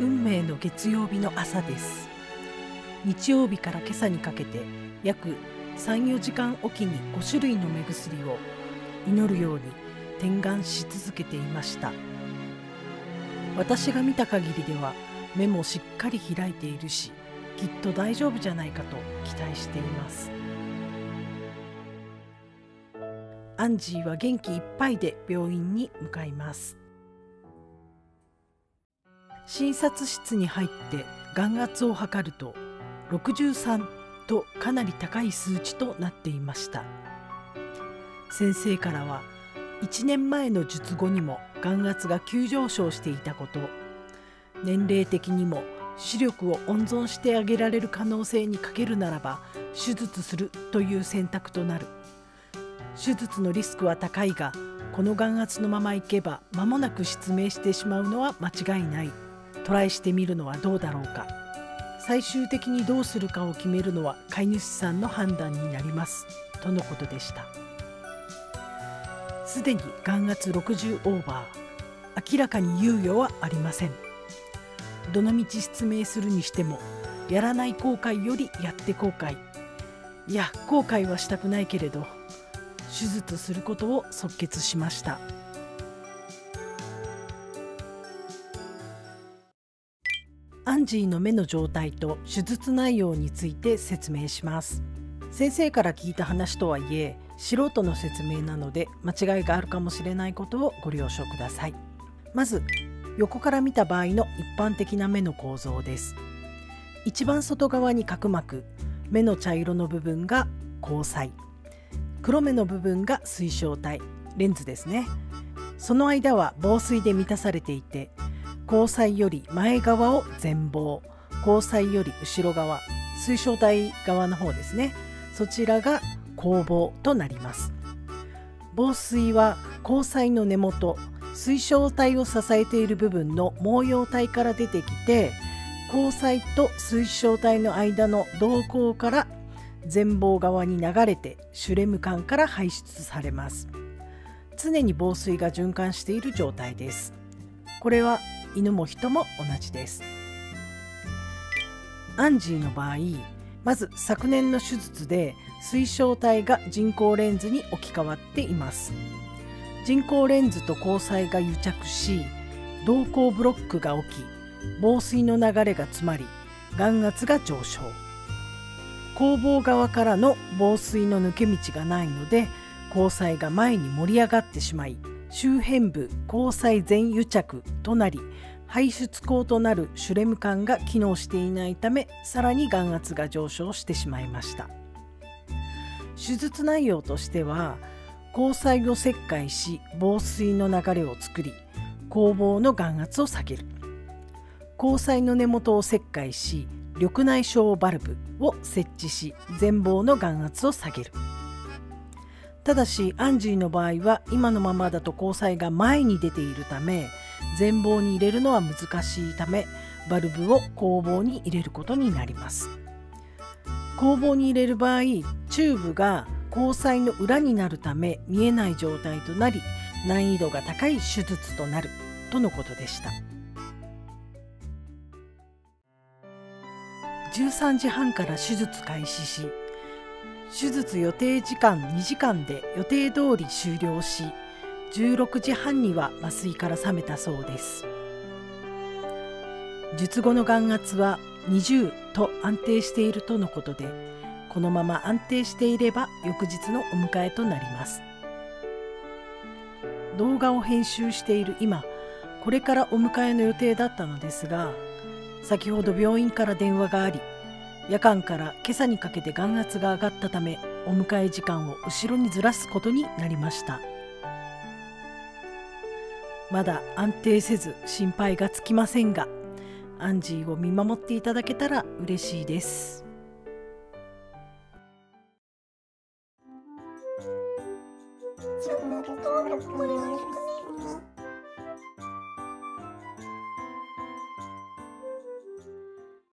運命の月曜日の朝です。日曜日から今朝にかけて約34時間おきに5種類の目薬を祈るように点眼し続けていました。私が見た限りでは目もしっかり開いているしきっと大丈夫じゃないかと期待しています。アンジーは元気いっぱいで病院に向かいます。診察室に入って眼圧を測ると63とかなり高い数値となっていました。先生からは1年前の術後にも眼圧が急上昇していたこと年齢的にも視力を温存してあげられる可能性に欠けるならば手術するという選択となる。手術のリスクは高いがこの眼圧のままいけば間もなく失明してしまうのは間違いない。トライしてみるのはどうだろうか。最終的にどうするかを決めるのは飼い主さんの判断になります。とのことでした。すでに眼圧60オーバー。明らかに猶予はありません。どのみち失明するにしてもやらない後悔よりやって後悔。いや後悔はしたくないけれど手術することを即決しました。アンジーの目の状態と手術内容について説明します。先生から聞いた話とはいえ素人の説明なので間違いがあるかもしれないことをご了承ください。まず横から見た場合の一般的な目の構造です。一番外側に角膜目の茶色の部分が虹彩黒目の部分が水晶体。レンズですね。その間は防水で満たされていて交際より前側を前方交際より後ろ側。水晶体側の方ですね。そちらが後房となります。防水は交際の根元水晶体を支えている部分の毛様体から出てきて交際と水晶体の間の瞳孔から前方側に流れてシュレム管から排出されます。常に防水が循環している状態です。これは犬も人も同じです。アンジーの場合まず昨年の手術で水晶体が人工レンズに置き換わっています。人工レンズと交際が癒着し瞳孔ブロックが起き防水の流れが詰まり眼圧が上昇。工房側からの防水の抜け道がないので交際が前に盛り上がってしまい周辺部交際全癒着となり排出口となるシュレム管が機能していないためさらに眼圧が上昇してしまいました。手術内容としては交際を切開し防水の流れを作り工房の眼圧を下げる。交際の根元を切開し緑内障バルブを設置し全貌の眼圧を下げる。ただしアンジーの場合は今のままだと交際が前に出ているため全貌に入れるのは難しいためバルブを後房に入れることになります。後房に入れる場合チューブが交際の裏になるため見えない状態となり難易度が高い手術となるとのことでした。13時半から手術開始し手術予定時間2時間で予定通り終了し16時半には麻酔から覚めたそうです。術後の眼圧は20と安定しているとのことでこのまま安定していれば翌日のお迎えとなります。動画を編集している今これからお迎えの予定だったのですが先ほど病院から電話があり夜間から今朝にかけて眼圧が上がったためお迎え時間を後ろにずらすことになりました。まだ安定せず心配がつきませんがアンジーを見守っていただけたら嬉しいです。ちょっと